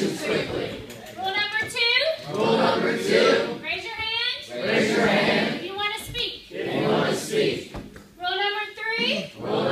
Rule number two. Rule number two. Raise your hand. Raise your hand. If you want to speak. If you want to speak. Rule number three. Rule